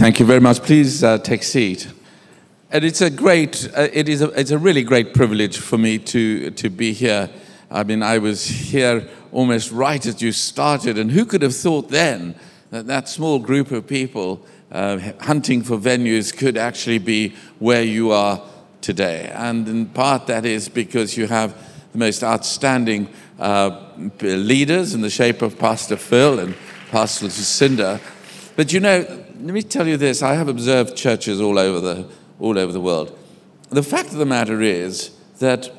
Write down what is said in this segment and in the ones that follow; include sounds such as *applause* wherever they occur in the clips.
Thank you very much. Please uh, take seat. And it's a great, uh, it is a, it's a really great privilege for me to, to be here. I mean, I was here almost right as you started, and who could have thought then that that small group of people uh, hunting for venues could actually be where you are today? And in part, that is because you have the most outstanding uh, leaders in the shape of Pastor Phil and Pastor Lucinda. But you know, let me tell you this I have observed churches all over the, all over the world. The fact of the matter is that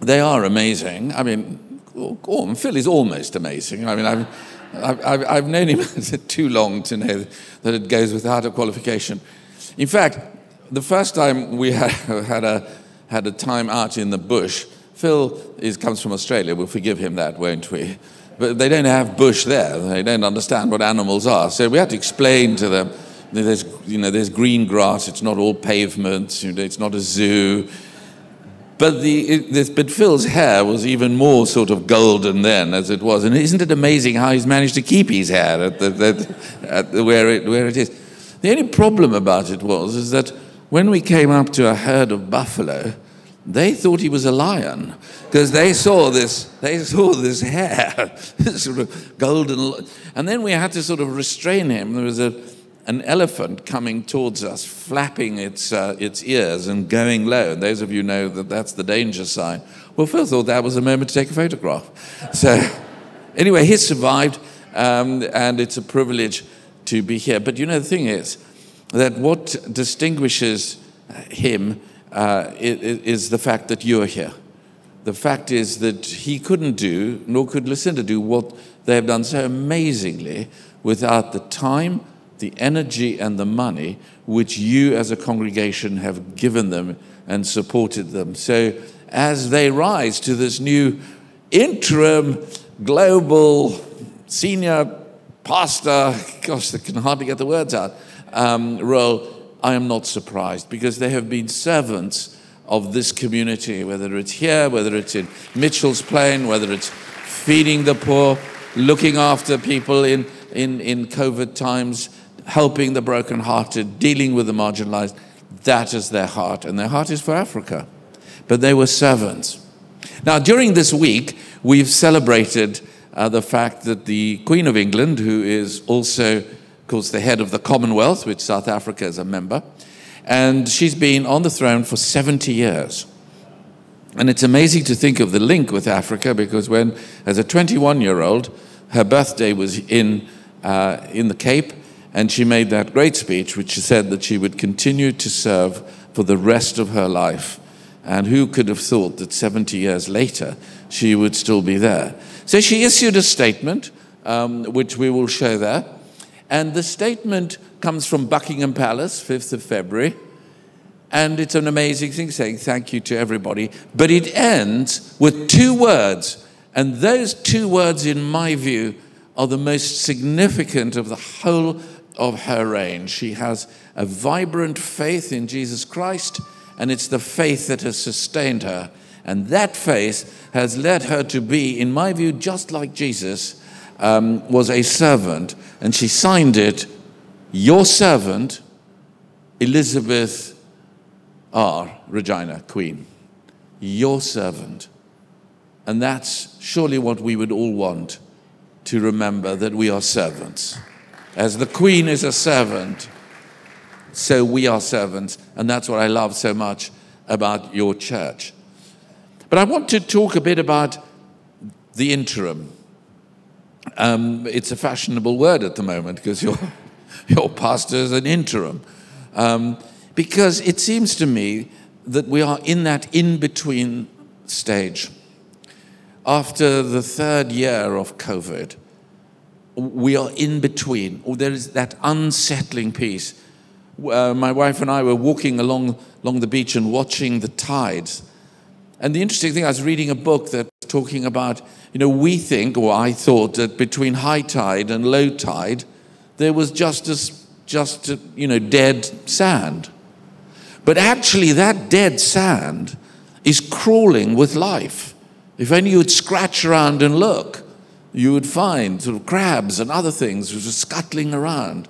they are amazing. I mean, Phil is almost amazing. I mean, I've, I've, I've known him *laughs* too long to know that it goes without a qualification. In fact, the first time we *laughs* had, had, a, had a time out in the bush, Phil is, comes from Australia. We'll forgive him that, won't we? But they don't have bush there. They don't understand what animals are. So we had to explain to them there's, you know, there's green grass, it's not all pavements, you know, it's not a zoo. But, the, it, this, but Phil's hair was even more sort of golden then as it was. And isn't it amazing how he's managed to keep his hair at, the, at the, where, it, where it is? The only problem about it was is that when we came up to a herd of buffalo, they thought he was a lion because they saw this they saw this hair *laughs* this sort of golden and then we had to sort of restrain him. There was a an elephant coming towards us flapping its uh, its ears and going low. And those of you know that that's the danger sign. Well phil thought that was a moment to take a photograph. So anyway he survived um, and it's a privilege to be here. But you know the thing is that what distinguishes him uh, is the fact that you're here. The fact is that he couldn't do, nor could Lucinda do, what they have done so amazingly without the time, the energy, and the money which you as a congregation have given them and supported them. So as they rise to this new interim global senior pastor, gosh, I can hardly get the words out, um, role, I am not surprised because they have been servants of this community, whether it's here, whether it's in Mitchell's Plain, whether it's feeding the poor, looking after people in, in, in COVID times, helping the brokenhearted, dealing with the marginalized. That is their heart, and their heart is for Africa. But they were servants. Now, during this week, we've celebrated uh, the fact that the Queen of England, who is also course, the head of the Commonwealth, which South Africa is a member. And she's been on the throne for 70 years. And it's amazing to think of the link with Africa because when, as a 21 year old, her birthday was in, uh, in the Cape, and she made that great speech, which she said that she would continue to serve for the rest of her life. And who could have thought that 70 years later she would still be there? So she issued a statement, um, which we will show there. And the statement comes from Buckingham Palace, 5th of February. And it's an amazing thing saying thank you to everybody. But it ends with two words. And those two words, in my view, are the most significant of the whole of her reign. She has a vibrant faith in Jesus Christ, and it's the faith that has sustained her. And that faith has led her to be, in my view, just like Jesus, um, was a servant, and she signed it, Your servant, Elizabeth R. Regina, Queen. Your servant. And that's surely what we would all want to remember that we are servants. As the Queen is a servant, so we are servants. And that's what I love so much about your church. But I want to talk a bit about the interim. Um, it's a fashionable word at the moment because your, *laughs* your pastor is an interim. Um, because it seems to me that we are in that in between stage. After the third year of COVID, we are in between. Or there is that unsettling piece. Uh, my wife and I were walking along, along the beach and watching the tides. And the interesting thing, I was reading a book that's talking about you know, we think, or I thought, that between high tide and low tide, there was just as just you know dead sand. But actually, that dead sand is crawling with life. If only you would scratch around and look, you would find sort of crabs and other things which are scuttling around.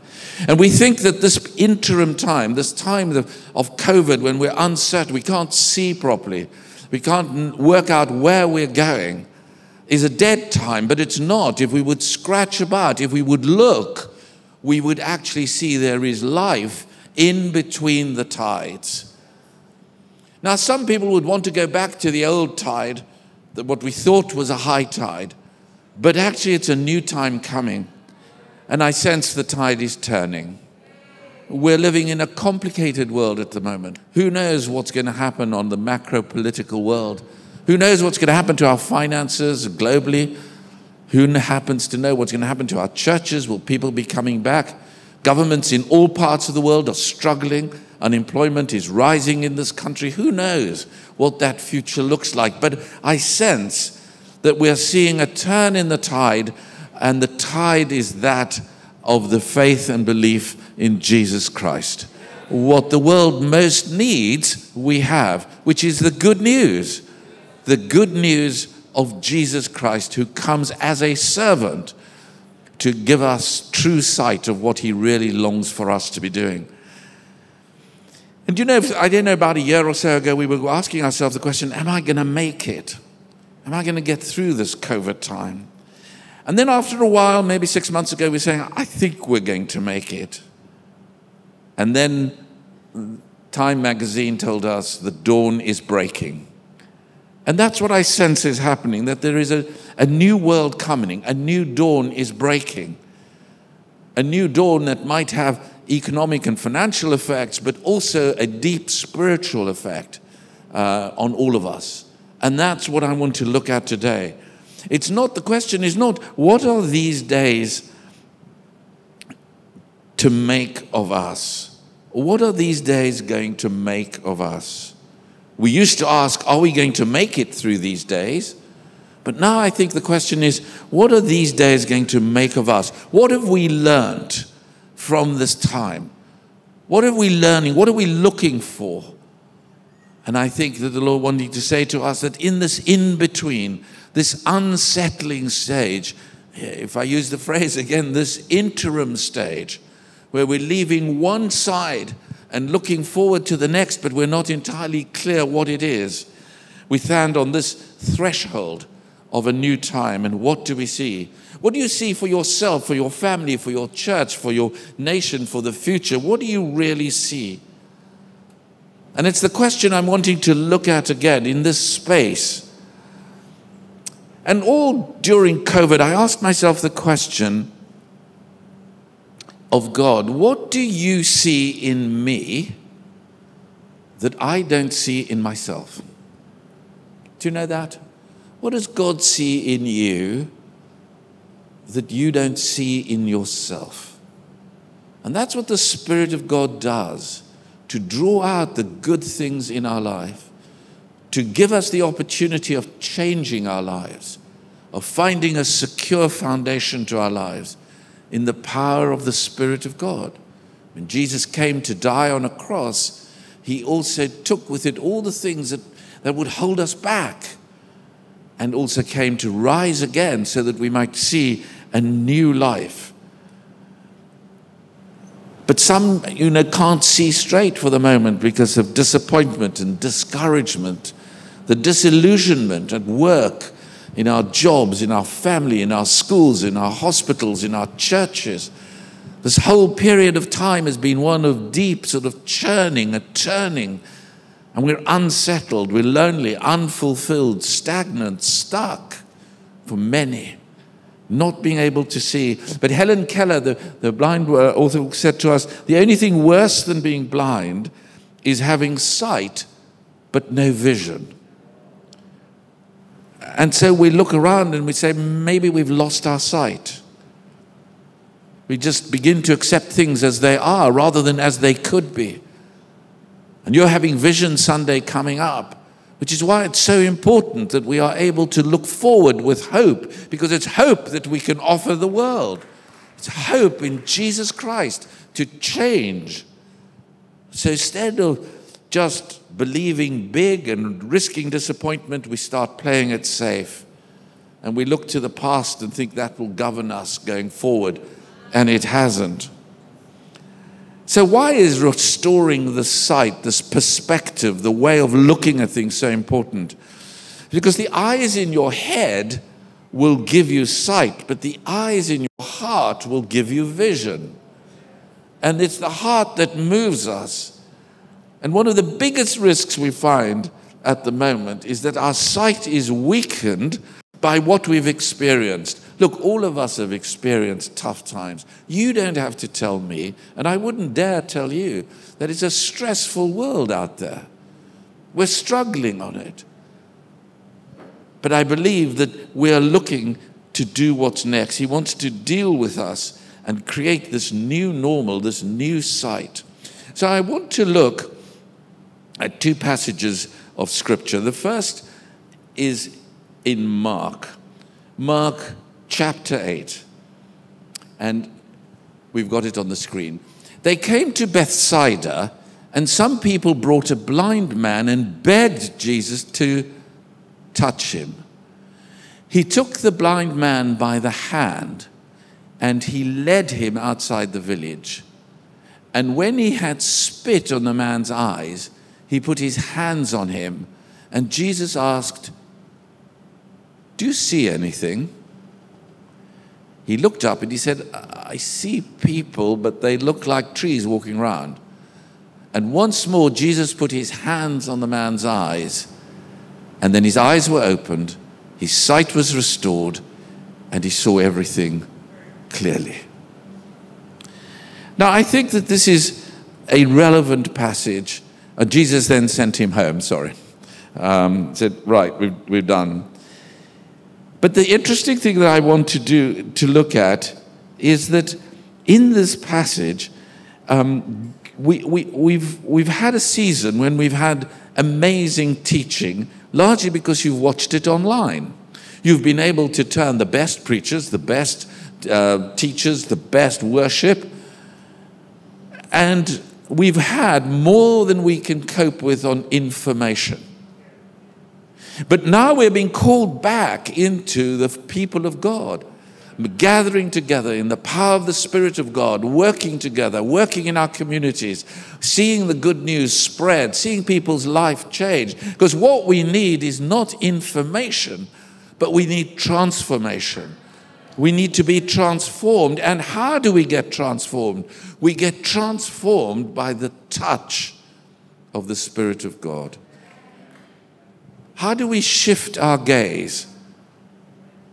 And we think that this interim time, this time of, of COVID when we're uncertain, we can't see properly, we can't work out where we're going, is a dead time, but it's not. If we would scratch about, if we would look, we would actually see there is life in between the tides. Now, some people would want to go back to the old tide, that what we thought was a high tide. But actually, it's a new time coming. And I sense the tide is turning. We're living in a complicated world at the moment. Who knows what's going to happen on the macro political world? Who knows what's going to happen to our finances globally? Who happens to know what's going to happen to our churches? Will people be coming back? Governments in all parts of the world are struggling. Unemployment is rising in this country. Who knows what that future looks like? But I sense that we're seeing a turn in the tide, and the tide is that of the faith and belief in Jesus Christ. What the world most needs, we have, which is the good news. The good news of Jesus Christ, who comes as a servant to give us true sight of what he really longs for us to be doing. And you know, I don't know, about a year or so ago, we were asking ourselves the question Am I going to make it? Am I going to get through this COVID time? And then after a while, maybe six months ago, we we're saying, I think we're going to make it. And then Time magazine told us the dawn is breaking. And that's what I sense is happening that there is a, a new world coming, a new dawn is breaking. A new dawn that might have economic and financial effects, but also a deep spiritual effect uh, on all of us. And that's what I want to look at today. It's not, the question is not, what are these days to make of us? What are these days going to make of us? We used to ask, are we going to make it through these days? But now I think the question is, what are these days going to make of us? What have we learned from this time? What are we learning? What are we looking for? And I think that the Lord wanted to say to us that in this in between, this unsettling stage, if I use the *laughs* phrase again, this interim stage, where we're leaving one side and looking forward to the next, but we're not entirely clear what it is. We stand on this threshold of a new time, and what do we see? What do you see for yourself, for your family, for your church, for your nation, for the future? What do you really see? And it's the question I'm wanting to look at again in this space. And all during COVID, I asked myself the question of God what do you see in me that I don't see in myself? Do you know that? What does God see in you that you don't see in yourself? And that's what the Spirit of God does to draw out the good things in our life, to give us the opportunity of changing our lives, of finding a secure foundation to our lives in the power of the Spirit of God. When Jesus came to die on a cross, he also took with it all the things that, that would hold us back and also came to rise again so that we might see a new life. But some, you know, can't see straight for the moment because of disappointment and discouragement, the disillusionment at work, in our jobs, in our family, in our schools, in our hospitals, in our churches. This whole period of time has been one of deep sort of churning, a turning. And we're unsettled, we're lonely, unfulfilled, stagnant, stuck for many not being able to see. But Helen Keller, the, the blind uh, author, said to us the only thing worse than being blind is having sight but no vision. And so we look around and we say, maybe we've lost our sight. We just begin to accept things as they are rather than as they could be. And you're having Vision Sunday coming up which is why it's so important that we are able to look forward with hope, because it's hope that we can offer the world. It's hope in Jesus Christ to change. So instead of just believing big and risking disappointment, we start playing it safe. And we look to the past and think that will govern us going forward, and it hasn't. So, why is restoring the sight, this perspective, the way of looking at things so important? Because the eyes in your head will give you sight, but the eyes in your heart will give you vision. And it's the heart that moves us. And one of the biggest risks we find at the moment is that our sight is weakened by what we've experienced. Look, all of us have experienced tough times. You don't have to tell me, and I wouldn't dare tell you, that it's a stressful world out there. We're struggling on it. But I believe that we're looking to do what's next. He wants to deal with us and create this new normal, this new sight. So I want to look at two passages of Scripture. The first is in Mark, Mark chapter 8. And we've got it on the screen. They came to Bethsaida, and some people brought a blind man and begged Jesus to touch him. He took the blind man by the hand and he led him outside the village. And when he had spit on the man's eyes, he put his hands on him. And Jesus asked, Do you see anything? He looked up and he said, I see people, but they look like trees walking around. And once more, Jesus put his hands on the man's eyes, and then his eyes were opened, his sight was restored, and he saw everything clearly. Now, I think that this is a relevant passage and Jesus then sent him home, sorry. Um, said, Right, we've, we're done. But the interesting thing that I want to do, to look at, is that in this passage, um, we, we, we've, we've had a season when we've had amazing teaching, largely because you've watched it online. You've been able to turn the best preachers, the best uh, teachers, the best worship, and we've had more than we can cope with on information. But now we're being called back into the people of God, gathering together in the power of the Spirit of God, working together, working in our communities, seeing the good news spread, seeing people's life change. Because what we need is not information, but we need transformation. We need to be transformed. And how do we get transformed? We get transformed by the touch of the Spirit of God. How do we shift our gaze?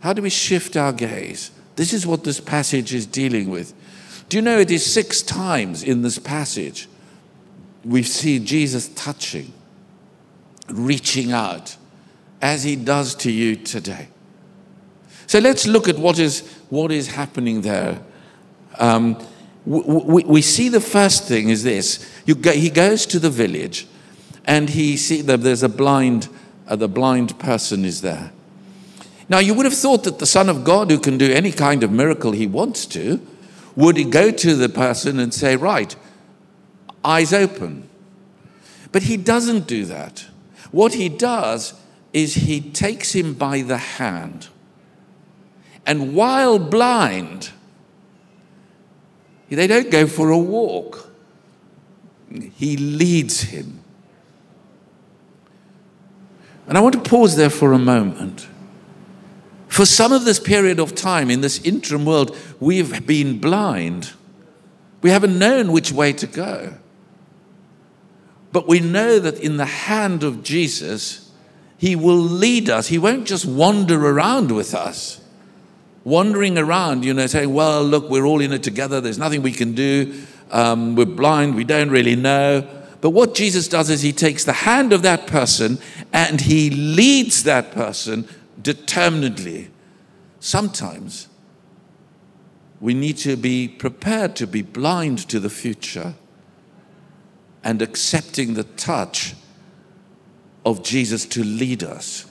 How do we shift our gaze? This is what this passage is dealing with. Do you know it is six times in this passage we see Jesus touching, reaching out, as he does to you today. So let's look at what is, what is happening there. Um, we, we, see the first thing is this. Go, he goes to the village and he sees that there's a blind, uh, the blind person is there. Now, you would have thought that the Son of God, who can do any kind of miracle he wants to, would go to the person and say, Right, eyes open. But he doesn't do that. What he does is he takes him by the hand and while blind, they don't go for a walk. He leads him. And I want to pause there for a moment. For some of this period of time in this interim world, we've been blind. We haven't known which way to go. But we know that in the hand of Jesus, He will lead us. He won't just wander around with us wandering around, you know, saying, well, look, we're all in it together. There's nothing we can do. Um, we're blind. We don't really know. But what Jesus does is he takes the hand of that person and he leads that person determinedly. Sometimes we need to be prepared to be blind to the future and accepting the touch of Jesus to lead us.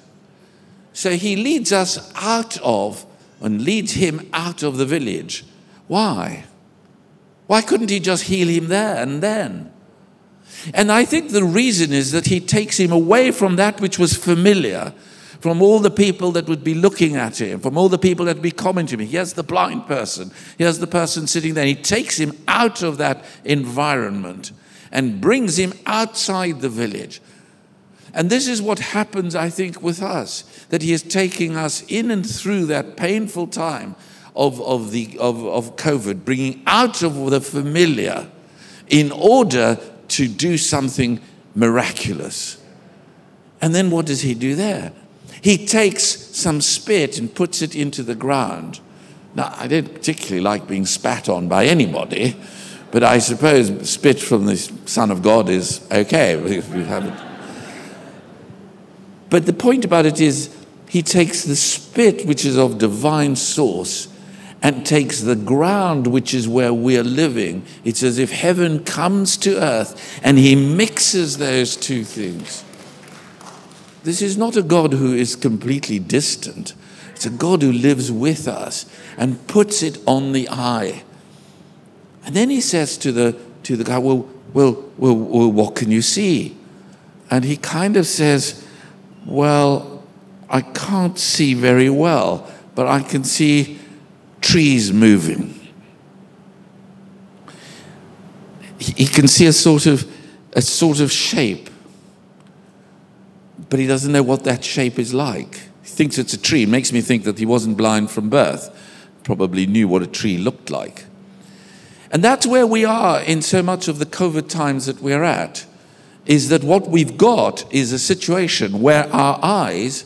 So he leads us out of and leads him out of the village. Why? Why couldn't he just heal him there and then? And I think the reason is that he takes him away from that which was familiar from all the people that would be looking at him, from all the people that would be commenting him. Here's the blind person, here's the person sitting there. He takes him out of that environment and brings him outside the village. And this is what happens, I think, with us that he is taking us in and through that painful time of, of, the, of, of COVID, bringing out of the familiar in order to do something miraculous. And then what does he do there? He takes some spit and puts it into the ground. Now, I don't particularly like being spat on by anybody, but I suppose spit from the Son of God is okay *laughs* if you have. But the point about it is, he takes the spit, which is of divine source, and takes the ground, which is where we're living. It's as if heaven comes to earth and he mixes those two things. This is not a God who is completely distant. It's a God who lives with us and puts it on the eye. And then he says to the, to the guy, well, well, well, well, what can you see? And he kind of says, Well, I can't see very well, but I can see trees moving. He can see a sort of a sort of shape, but he doesn't know what that shape is like. He thinks it's a tree. It makes me think that he wasn't blind from birth. Probably knew what a tree looked like. And that's where we are in so much of the COVID times that we're at, is that what we've got is a situation where our eyes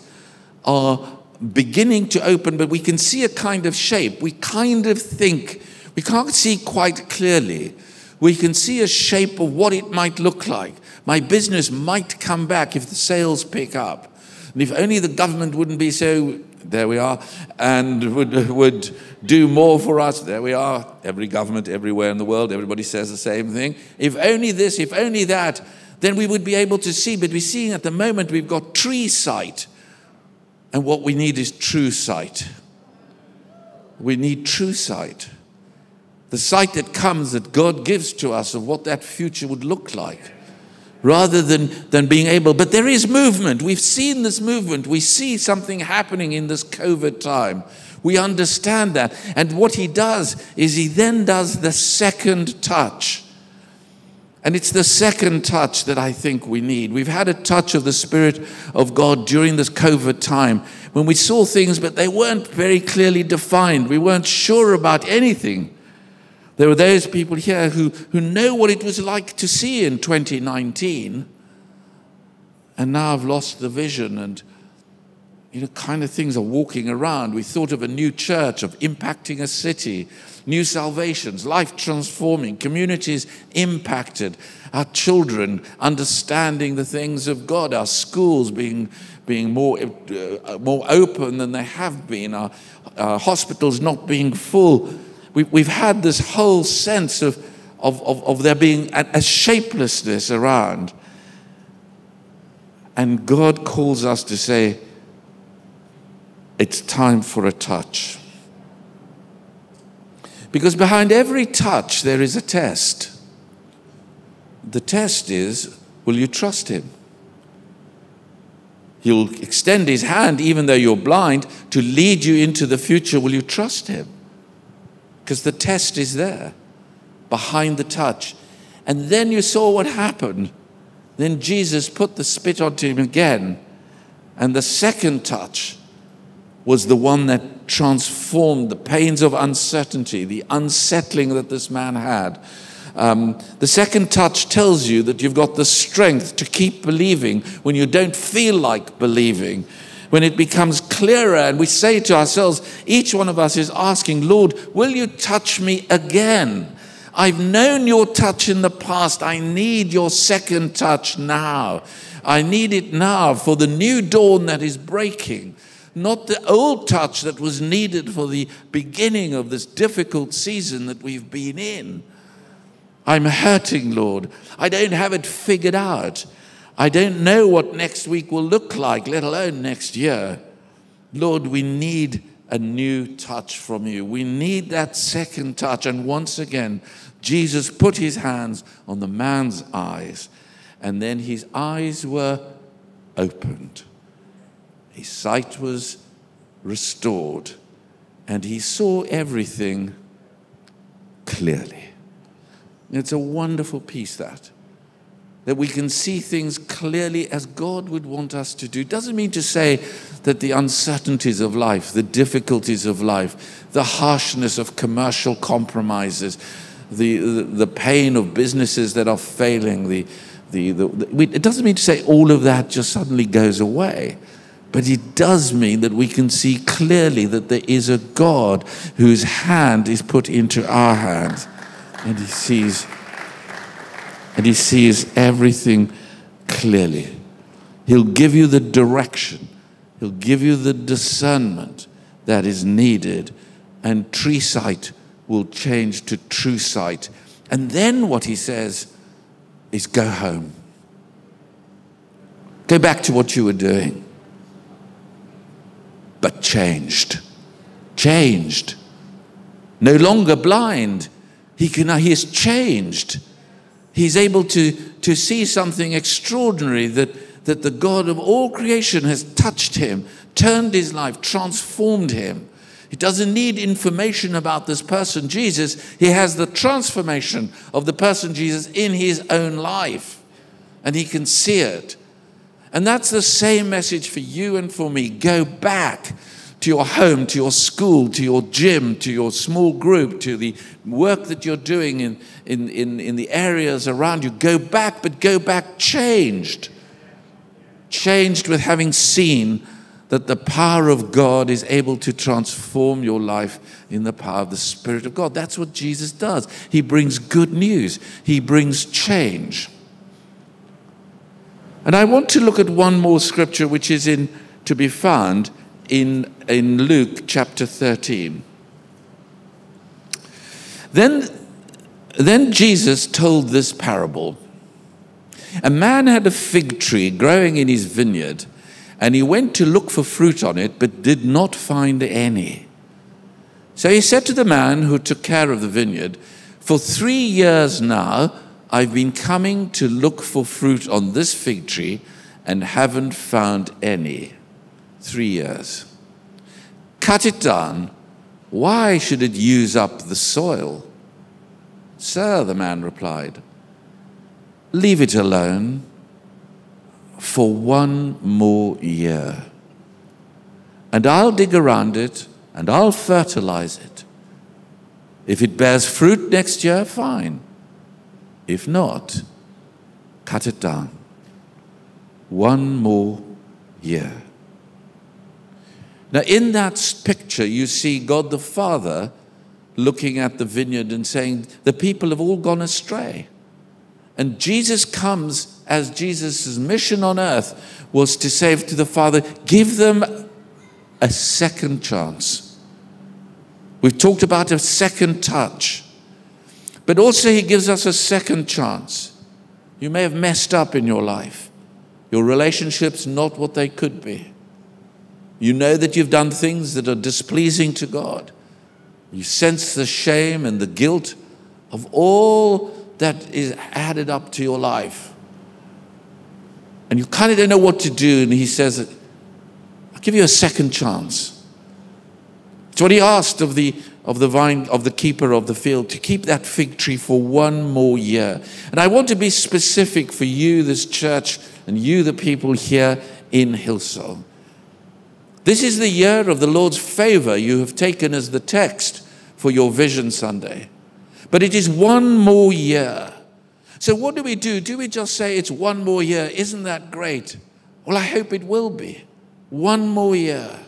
are beginning to open, but we can see a kind of shape. We kind of think, we can't see quite clearly. We can see a shape of what it might look like. My business might come back if the sales pick up. And if only the government wouldn't be so, there we are, and would, would do more for us, there we are. Every government everywhere in the world, everybody says the same thing. If only this, if only that, then we would be able to see. But we're seeing at the moment we've got tree sight and what we need is true sight. We need true sight. The sight that comes, that God gives to us of what that future would look like, rather than, than being able. But there is movement. We've seen this movement. We see something happening in this COVID time. We understand that. And what he does is he then does the second touch. And it's the second touch that I think we need. We've had a touch of the Spirit of God during this COVID time when we saw things, but they weren't very clearly defined. We weren't sure about anything. There were those people here who, who know what it was like to see in 2019 and now have lost the vision and you know, kind of things are walking around. We thought of a new church, of impacting a city, new salvations, life transforming, communities impacted, our children understanding the things of God, our schools being, being more, uh, more open than they have been, our, our hospitals not being full. We, we've had this whole sense of, of, of, of there being a, a shapelessness around. And God calls us to say, it's time for a touch. Because behind every touch, there is a test. The test is will you trust Him? He'll extend His hand, even though you're blind, to lead you into the future. Will you trust Him? Because the test is there behind the touch. And then you saw what happened. Then Jesus put the spit onto him again. And the second touch was the one that transformed the pains of uncertainty, the unsettling that this man had. Um, the second touch tells you that you've got the strength to keep believing when you don't feel like believing. When it becomes clearer, and we say to ourselves, each one of us is asking, Lord, will you touch me again? I've known your touch in the past. I need your second touch now. I need it now for the new dawn that is breaking not the old touch that was needed for the beginning of this difficult season that we've been in. I'm hurting, Lord. I don't have it figured out. I don't know what next week will look like, let alone next year. Lord, we need a new touch from you. We need that second touch. And once again, Jesus put his hands on the man's eyes, and then his eyes were opened his sight was restored, and he saw everything clearly. It's a wonderful piece that that we can see things clearly as God would want us to do. Doesn't mean to say that the uncertainties of life, the difficulties of life, the harshness of commercial compromises, the, the, the pain of businesses that are failing, the, the, the, it doesn't mean to say all of that just suddenly goes away. But it does mean that we can see clearly that there is a God whose hand is put into our hands and he sees and he sees everything clearly. He'll give you the direction, he'll give you the discernment that is needed, and tree sight will change to true sight. And then what he says is go home. Go back to what you were doing. But changed. Changed. No longer blind. He, can, he has changed he's able to, to see something extraordinary that, that the God of all creation has touched him, turned his life, transformed him. He doesn't need information about this person, Jesus. He has the transformation of the person, Jesus, in his own life. And he can see it. And that's the same message for you and for me. Go back to your home, to your school, to your gym, to your small group, to the work that you're doing in, in, in, in the areas around you. Go back, but go back changed. Changed with having seen that the power of God is able to transform your life in the power of the Spirit of God. That's what Jesus does. He brings good news, He brings change. And I want to look at one more scripture which is in to be found in, in Luke chapter 13. Then, then Jesus told this parable. A man had a fig tree growing in his vineyard, and he went to look for fruit on it, but did not find any. So he said to the man who took care of the vineyard, For three years now, I've been coming to look for fruit on this fig tree and haven't found any three years. Cut it down. Why should it use up the soil? Sir, the man replied, leave it alone for one more year. And I'll dig around it and I'll fertilize it. If it bears fruit next year, fine. If not, cut it down. One more year. Now, in that picture, you see God the Father looking at the vineyard and saying, The people have all gone astray. And Jesus comes as Jesus' mission on earth was to say to the Father, Give them a second chance. We've talked about a second touch, but also He gives us a second chance. You may have messed up in your life, your relationship's not what they could be. You know that you've done things that are displeasing to God. You sense the shame and the guilt of all that is added up to your life. And you kind of don't know what to do. And he says, I'll give you a second chance. It's what he asked of the, of the vine, of the keeper of the field, to keep that fig tree for one more year. And I want to be specific for you, this church, and you, the people here in Hillsong. This is the year of the Lord's favor you have taken as the text for your Vision Sunday. But it is one more year. So, what do we do? Do we just say it's one more year? Isn't that great? Well, I hope it will be. One more year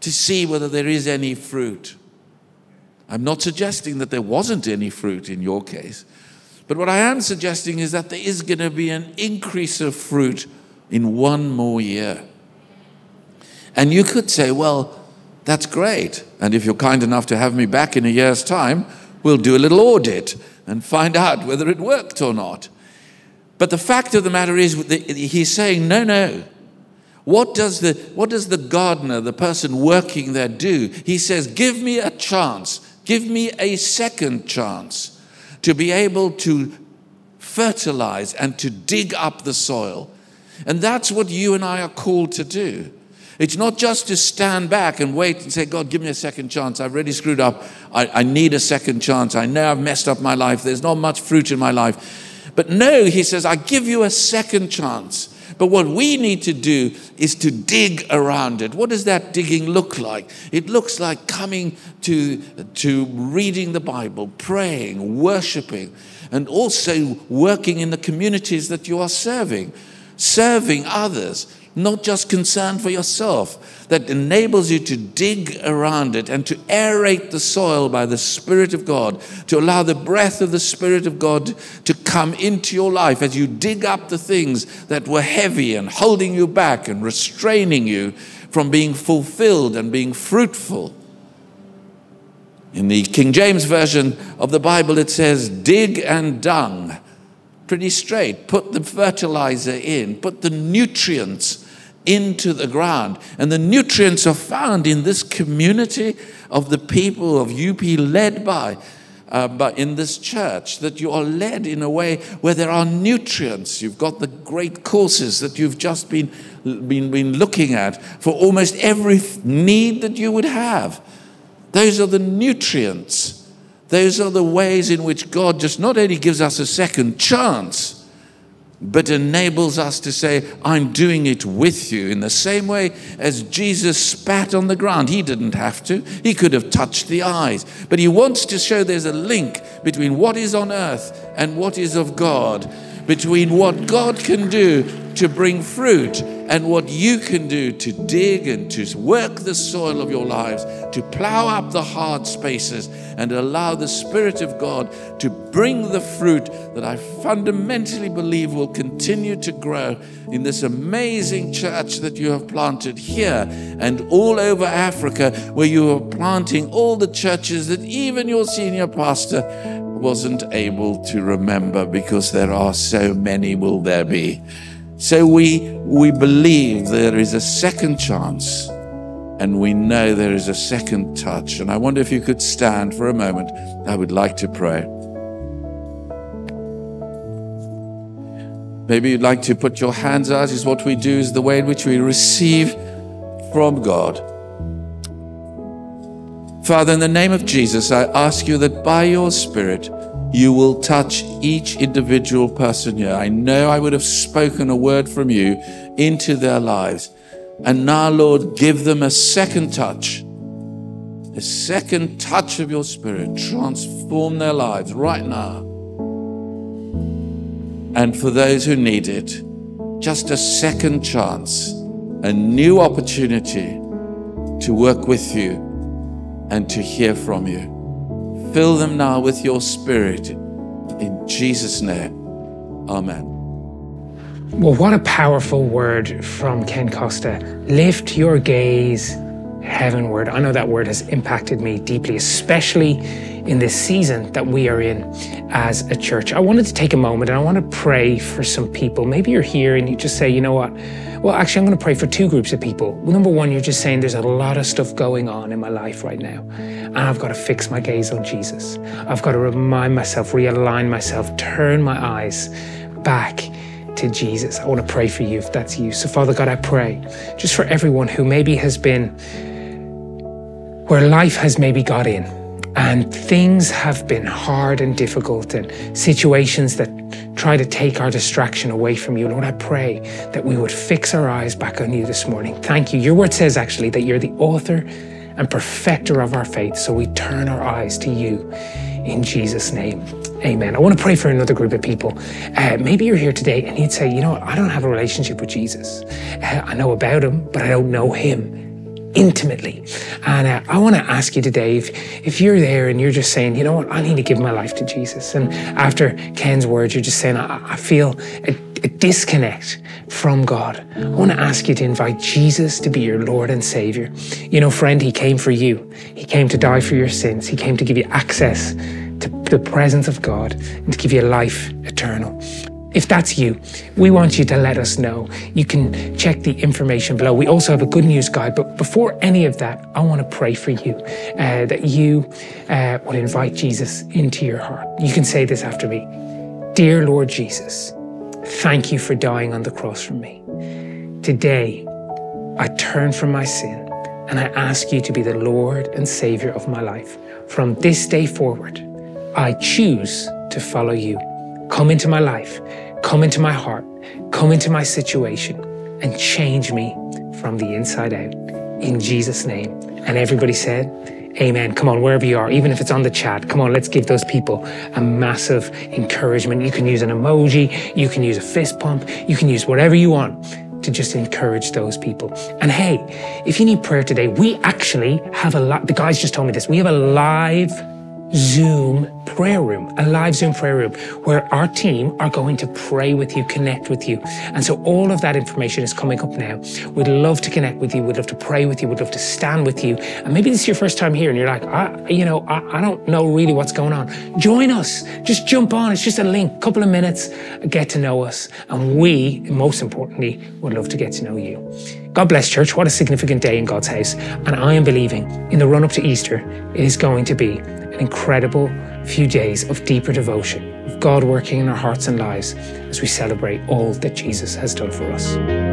to see whether there is any fruit. I'm not suggesting that there wasn't any fruit in your case, but what I am suggesting is that there is going to be an increase of fruit in one more year. And you could say, well, that's great. And if you're kind enough to have me back in a year's time, we'll do a little audit and find out whether it worked or not. But the fact of the matter is, he's saying, no, no. What does, the, what does the gardener, the person working there, do? He says, give me a chance, give me a second chance to be able to fertilize and to dig up the soil. And that's what you and I are called to do. It's not just to stand back and wait and say, God, give me a second chance. I've really screwed up. I, I need a second chance. I know I've messed up my life. There's not much fruit in my life. But no, he says, I give you a second chance. But what we need to do is to dig around it. What does that digging look like? It looks like coming to, to reading the Bible, praying, worshiping, and also working in the communities that you are serving, serving others not just concern for yourself, that enables you to dig around it and to aerate the soil by the Spirit of God, to allow the breath of the Spirit of God to come into your life as you dig up the things that were heavy and holding you back and restraining you from being fulfilled and being fruitful. In the King James Version of the Bible, it says, dig and dung. Pretty straight. Put the fertilizer in, put the nutrients into the ground. And the nutrients are found in this community of the people of UP led by. Uh, but in this church, that you are led in a way where there are nutrients. You've got the great courses that you've just been, been, been looking at for almost every need that you would have. Those are the nutrients. Those are the ways in which God just not only gives us a second chance, but enables us to say, I'm doing it with you. In the same way as Jesus spat on the ground, he didn't have to. He could have touched the eyes. But he wants to show there's a link between what is on earth and what is of God, between what God can do to bring fruit and what you can do to dig and to work the soil of your lives, to plow up the hard spaces and allow the Spirit of God to bring the fruit that I fundamentally believe will continue to grow in this amazing church that you have planted here and all over Africa, where you are planting all the churches that even your senior pastor wasn't able to remember because there are so many, will there be? So we, we believe there is a second chance and we know there is a second touch. And I wonder if you could stand for a moment. I would like to pray. Maybe you'd like to put your hands out, is what we do, is the way in which we receive from God. Father, in the name of Jesus, I ask you that by your Spirit, you will touch each individual person here. I know I would have spoken a word from you into their lives. And now, Lord, give them a second touch, a second touch of your spirit. Transform their lives right now. And for those who need it, just a second chance, a new opportunity to work with you and to hear from you. Fill them now with your spirit. In Jesus' name, amen. Well, what a powerful word from Ken Costa. Lift your gaze heavenward. I know that word has impacted me deeply, especially in this season that we are in as a church. I wanted to take a moment and I want to pray for some people. Maybe you're here and you just say, you know what? Well, actually, I'm going to pray for two groups of people. Number one, you're just saying there's a lot of stuff going on in my life right now, and I've got to fix my gaze on Jesus. I've got to remind myself, realign myself, turn my eyes back to Jesus. I want to pray for you if that's you. So, Father God, I pray just for everyone who maybe has been where life has maybe got in and things have been hard and difficult and situations that try to take our distraction away from you. Lord, I pray that we would fix our eyes back on you this morning. Thank you. Your word says actually that you're the author and perfecter of our faith. So we turn our eyes to you in Jesus' name. Amen. I want to pray for another group of people. Uh, maybe you're here today and you'd say, you know I don't have a relationship with Jesus. Uh, I know about him, but I don't know him intimately. And uh, I want to ask you today if, if you're there and you're just saying, you know what, I need to give my life to Jesus. And after Ken's words, you're just saying, I, I feel a, a disconnect from God. I want to ask you to invite Jesus to be your Lord and Savior. You know, friend, He came for you, He came to die for your sins, He came to give you access to the presence of God and to give you a life eternal. If that's you, we want you to let us know. You can check the information below. We also have a good news guide. But before any of that, I want to pray for you uh, that you uh, will invite Jesus into your heart. You can say this after me Dear Lord Jesus, thank you for dying on the cross for me. Today, I turn from my sin and I ask you to be the Lord and Savior of my life. From this day forward, I choose to follow you. Come into my life, come into my heart, come into my situation, and change me from the inside out. In Jesus' name. And everybody said, Amen. Come on, wherever you are, even if it's on the chat, come on, let's give those people a massive encouragement. You can use an emoji, you can use a fist pump, you can use whatever you want to just encourage those people. And hey, if you need prayer today, we actually have a lot, the guys just told me this, we have a live Zoom prayer room, a live Zoom prayer room where our team are going to pray with you, connect with you. And so all of that information is coming up now. We'd love to connect with you. We'd love to pray with you. We'd love to stand with you. And maybe this is your first time here and you're like, I, you know, I, I don't know really what's going on. Join us. Just jump on. It's just a link, couple of minutes, get to know us. And we, most importantly, would love to get to know you. God bless church. What a significant day in God's house. And I am believing in the run up to Easter, it is going to be incredible few days of deeper devotion, of God working in our hearts and lives as we celebrate all that Jesus has done for us.